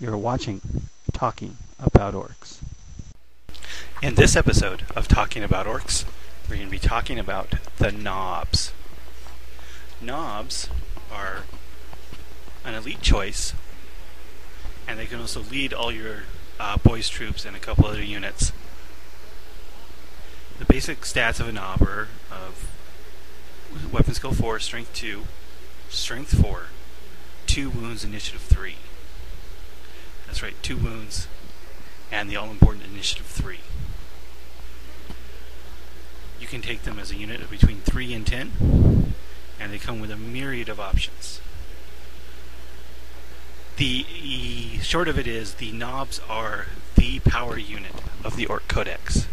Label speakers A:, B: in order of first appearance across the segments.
A: You're watching Talking About Orks.
B: In this episode of Talking About Orks, we're going to be talking about the nobs. Nobs are an elite choice, and they can also lead all your uh, boys troops and a couple other units. The basic stats of a nob are of weapon skill 4, strength 2, strength 4, 2 wounds, initiative 3. That's right, 2 wounds, and the all important initiative 3. You can take them as a unit of between 3 and 10, and they come with a myriad of options. The short of it is the nobs are the power unit of the Ork Codex.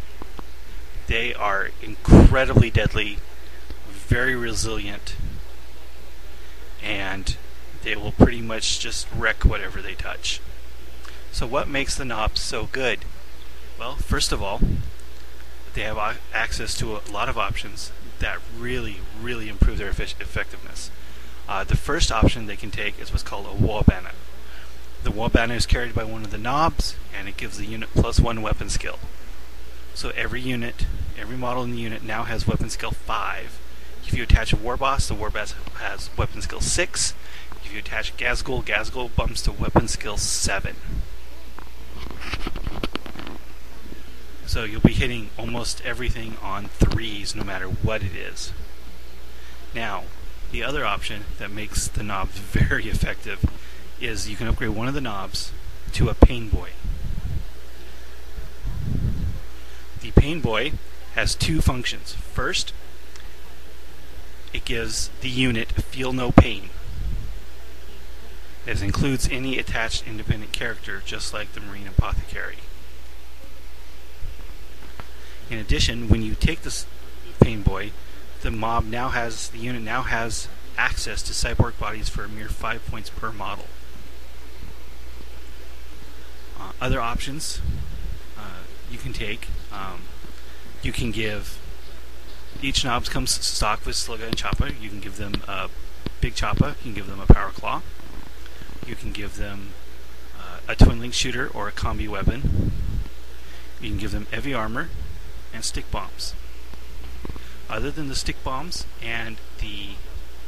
B: They are incredibly deadly, very resilient, and they will pretty much just wreck whatever they touch. So what makes the nobs so good? Well, first of all, they have access to a lot of options that really, really improve their effectiveness. Uh, the first option they can take is what's called a war banner. The war banner is carried by one of the nobs, and it gives the unit plus one weapon skill. So every unit, every model in the unit now has weapon skill 5. If you attach a war boss, the war boss has weapon skill 6. If you attach Ghazghkull, Ghazghkull bumps to weapon skill 7. So you'll be hitting almost everything on threes no matter what it is. Now, the other option that makes the nobs very effective is you can upgrade one of the nobs to a Pain Boy. The Pain Boy has two functions. First, it gives the unit feel no pain. This includes any attached independent character, just like the Marine Apothecary. In addition, when you take this Pain Boy, the mob now has the unit now has access to cyborg bodies for a mere five points per model. Uh, other options uh, you can take, um, you can give each nob comes stock with Slugga and Choppa. You can give them a big Choppa. You can give them a Power Claw. You can give them uh, a Twin Link shooter or a combi weapon. You can give them heavy armor and stick bombs. Other than the stick bombs and the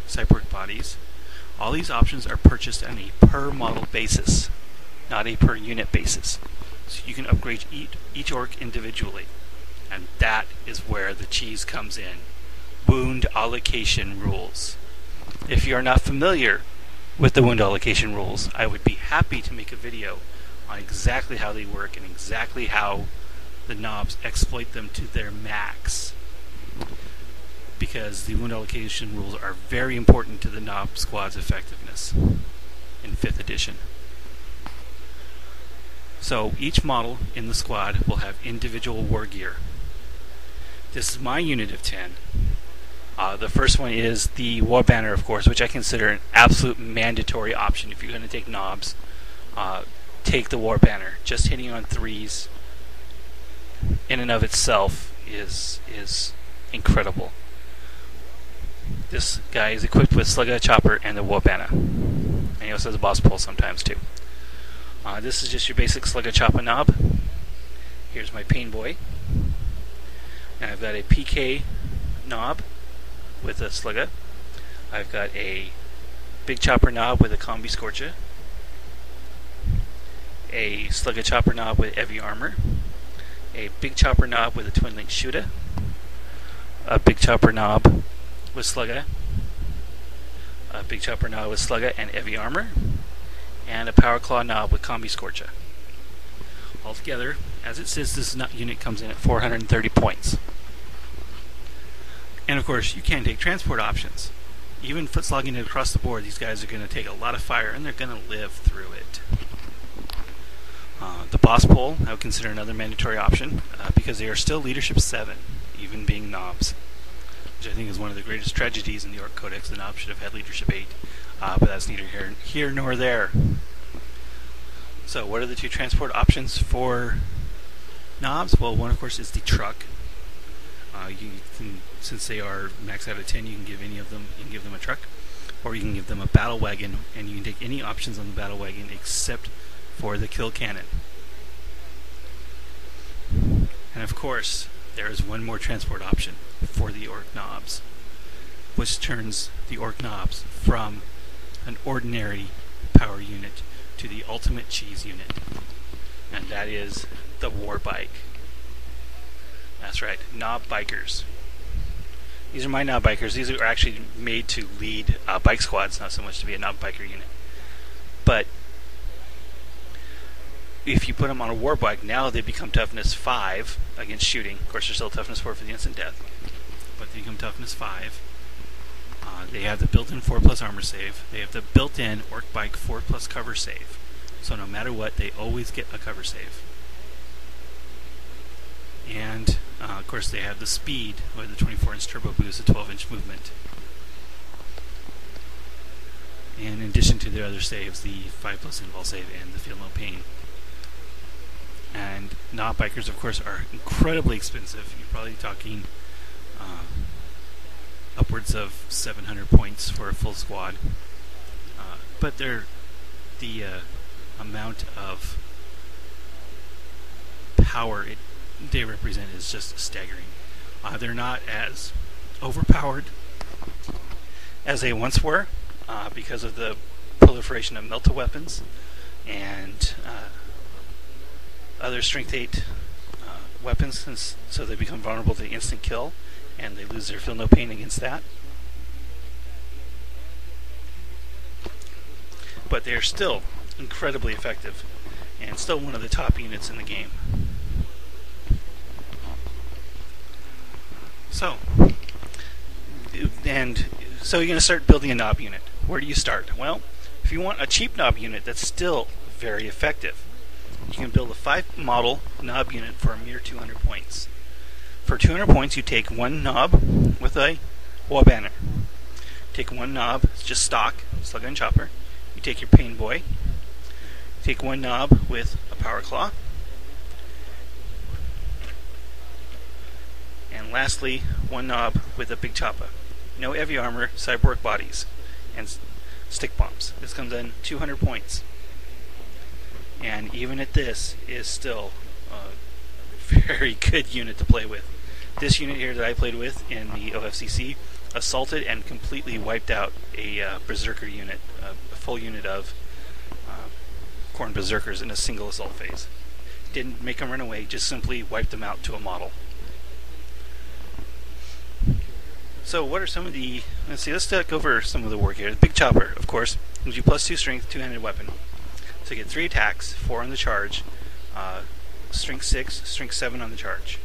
B: cyborg bodies, all these options are purchased on a per model basis, not a per unit basis. So you can upgrade each, each ork individually. And that is where the cheese comes in. Wound allocation rules. If you are not familiar with the wound allocation rules, I would be happy to make a video on exactly how they work and exactly how the nobs exploit them to their max because the wound allocation rules are very important to the nob squad's effectiveness in 5th edition. So each model in the squad will have individual war gear. This is my unit of 10. Uh, the first one is the War Banner, of course, which I consider an absolute mandatory option. If you're going to take nobs, uh, take the War Banner. Just hitting on threes in and of itself is is incredible. This guy is equipped with Slugga, Chopper, and the Wobana. And he also has a boss pole sometimes too. Uh, this is just your basic Slugga Chopper nob. Here's my Pain Boy. And I've got a PK nob with a Slugga. I've got a Big Chopper nob with a Combi Scorcha. A Slugga Chopper nob with heavy armor a big chopper nob with a twin link shooter, a big chopper nob with slugga, a big chopper nob with slugga and heavy armor, and a power claw nob with combi scorcha. Altogether, as it says, this unit comes in at 430 points. And of course, you can take transport options. Even foot slogging it across the board, these guys are going to take a lot of fire and they're going to live through it. Uh, the boss pole, I would consider another mandatory option uh, because they are still leadership 7, even being nobs, which I think is one of the greatest tragedies in the Ork Codex. The nobs should have had leadership 8, uh, but that's neither here, here nor there. So, what are the two transport options for nobs? Well, one, of course, is the truck. Uh, you can, since they are max out of 10, you can give any of them, you can give them a truck, or you can give them a battle wagon, and you can take any options on the battle wagon except for the kill cannon. And of course, there is one more transport option for the ork nobs, which turns the ork nobs from an ordinary power unit to the ultimate cheese unit. And that is the War Bike. That's right, nob bikers. These are my nob bikers. These are actually made to lead uh, bike squads, not so much to be a nob biker unit. But if you put them on a war bike, now they become toughness 5 against shooting. Of course, they're still toughness 4 for the instant death. But they become toughness 5. Uh, they have the built-in 4 plus armor save. They have the built-in ork Bike 4 plus cover save. So no matter what, they always get a cover save. And, uh, of course, they have the speed with the 24-inch turbo boost, the 12-inch movement. And in addition to their other saves, the 5 plus invul save and the feel no pain. And nob bikers, of course, are incredibly expensive. You're probably talking uh, upwards of 700 points for a full squad. Uh, but they're the uh, amount of power it, they represent is just staggering. Uh, they're not as overpowered as they once were uh, because of the proliferation of melta weapons and uh, other strength 8 uh, weapons, so they become vulnerable to instant kill and they lose their feel no pain against that. But they're still incredibly effective and still one of the top units in the game. So, and so you're going to start building a nob unit. Where do you start? Well, if you want a cheap nob unit that's still very effective, you can build a 5 model nob unit for a mere 200 points. For 200 points, you take one nob with a wall banner. Take one nob, it's just stock, slug and chopper. You take your pain boy. Take one nob with a power claw. And lastly, one nob with a big chopper. No heavy armor, cyborg bodies, and stick bombs. This comes in 200 points. And even at this, is still a very good unit to play with. This unit here that I played with in the OFCC assaulted and completely wiped out a uh, Berserker unit, uh, a full unit of uh, Khorne Berserkers in a single assault phase. Didn't make them run away, just simply wiped them out to a model. So what are some of the, let's see, let's go over some of the work here. The Big Chopper, of course, gives you plus 2 strength, two-handed weapon. So you get 3 attacks, 4 on the charge, uh, strength 6, strength 7 on the charge.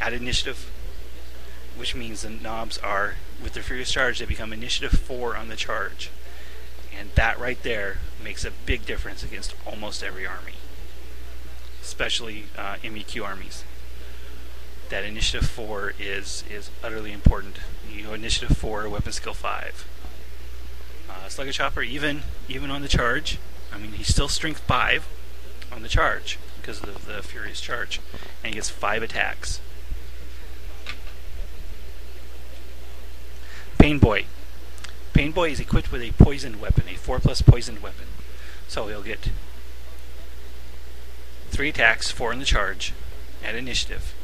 B: Add initiative, which means the nobs are, with their Furious Charge, they become initiative 4 on the charge. And that right there makes a big difference against almost every army, especially uh, MEQ armies that initiative 4 is is utterly important. You know, initiative 4, weapon skill 5. Uh, Slugga Chopper, even even on the charge, I mean, he's still strength 5 on the charge because of the, the Furious Charge, and he gets 5 attacks. Pain Boy. Pain Boy is equipped with a poisoned weapon, a 4 plus poisoned weapon. So he'll get 3 attacks, 4 on the charge, at initiative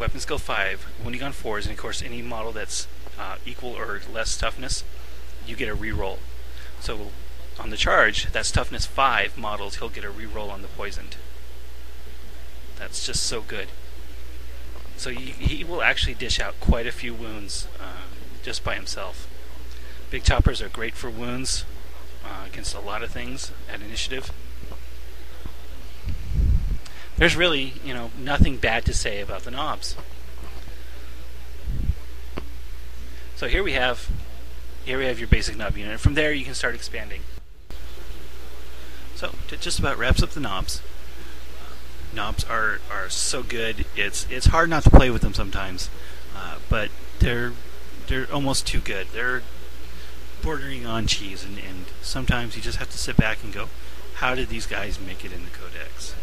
B: weapon skill 5, wounding on 4s, and of course any model that's uh, equal or less toughness, you get a reroll. So on the charge, that's toughness 5 models, he'll get a reroll on the poisoned. That's just so good. So he, he will actually dish out quite a few wounds uh, just by himself. Big choppers are great for wounds uh, against a lot of things at initiative there's really, you know, nothing bad to say about the nobs. So here we have here we have your basic nob unit. From there you can start expanding. So it just about wraps up the nobs. nobs are, are so good. It's it's hard not to play with them sometimes, uh, but they're they're almost too good. They're bordering on cheese, and, and sometimes you just have to sit back and go, how did these guys make it in the codex?